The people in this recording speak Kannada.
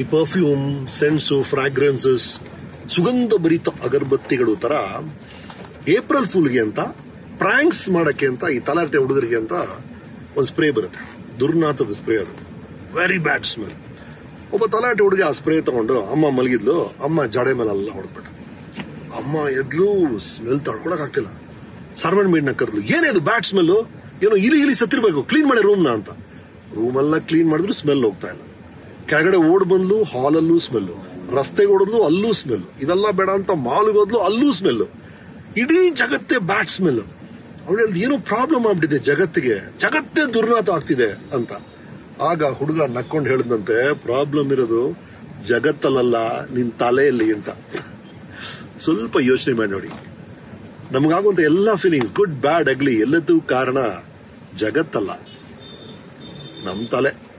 ಈ ಪರ್ಫ್ಯೂಮ್ ಸೆನ್ಸು ಫ್ರಾಗ್ರೆನ್ಸಸ್ ಸುಗಂಧ ಭರಿತ ಅಗರಬತ್ತಿಗಳು ತರ ಏಪ್ರಿಲ್ ಫುಲ್ಗೆ ಅಂತ ಪ್ರಾಂಕ್ಸ್ ಮಾಡಕ್ಕೆ ಅಂತ, ಈ ತಲಾಟೆ ಹುಡುಗರಿಗೆ ಅಂತ ಒಂದು ಸ್ಪ್ರೇ ಬರುತ್ತೆ. ದುರ್ನಾಥದ ಸ್ಪ್ರೇ ಅದು. ವೆರಿ ಬ್ಯಾಡ್ ಸ್ಮೆಲ್ ಒಬ್ಬ ತಲಾಟೆ ಹುಡುಗ ಆ ಸ್ಪ್ರೇ ತಗೊಂಡು ಅಮ್ಮ ಮಲಗಿದ್ಲು, ಅಮ್ಮ ಜಡೆ ಮೇಲೆಲ್ಲ ಹೊಡೆದ್ಬಿಟ್ಟ ಅಮ್ಮ ಎದ್ಲು ಸ್ಮೆಲ್ ತಡ್ಕೊಳಕ್ ಆಗ್ತಿಲ್ಲ. ಸರ್ವೆಂಟ್ ಮೀಡ್ನ ಕರೆದ್ಲು ಏನಿದು ಬ್ಯಾಡ್ ಸ್ಮೆಲ್ ಏನೋ ಇಲಿ ಇಲಿ ಸತ್ತಿರ್ಬೇಕು ಕ್ಲೀನ್ ಮಾಡಿ ರೂಮ್ನ ಅಂತ. ರೂಮ್ ಎಲ್ಲ ಕ್ಲೀನ್ ಮಾಡಿದ್ರು ಸ್ಮೆಲ್ ಹೋಗ್ತಾ ಇಲ್ಲ. ಕೆಳಗಡೆ ಓಡ್ ಬಂದ್ಲು ಹಾಲಲ್ಲೂ ಸ್ಮೆಲ್ ರಸ್ತೆಗೆ ಓಡಿದ್ಲು ಅಲ್ಲೂ ಸ್ಮೆಲ್ ಇದೆಲ್ಲ ಬೇಡ ಅಂತ ಮಾಲ್ಗೆ ಹೋದ್ಲು ಅಲ್ಲೂ ಸ್ಮೆಲ್ ಇಡೀ ಜಗತ್ತೇ ಬ್ಯಾಡ್ ಸ್ಮೆಲ್ ಅವಳು ಹೇಳ್ದು, ಏನೋ ಪ್ರಾಬ್ಲಮ್ ಆಗ್ಬಿಟ್ಟಿದೆ ಜಗತ್ತಿಗೆ, ಜಗತ್ತೇ ದುರ್ನಾತ ಆಗ್ತಿದೆ ಅಂತ. ಆಗ ಹುಡುಗ ನಕ್ಕೊಂಡು ಹೇಳಿದಂತೆ, ಪ್ರಾಬ್ಲಮ್ ಇರೋದು ಜಗತ್ತಲ್ಲ ನಿನ್ ತಲೆಯಲ್ಲಿ ಅಂತ. ಸ್ವಲ್ಪ ಯೋಚನೆ ಮಾಡಿ ನೋಡಿ. ನಮಗಾಗುವಂತ ಎಲ್ಲಾ ಫೀಲಿಂಗ್ಸ್ ಗುಡ್ ಬ್ಯಾಡ್ ಅಗ್ಲಿ ಎಲ್ಲದೂ ಕಾರಣ ಜಗತ್ತಲ್ಲ. ನಮ್ ತಲೆ.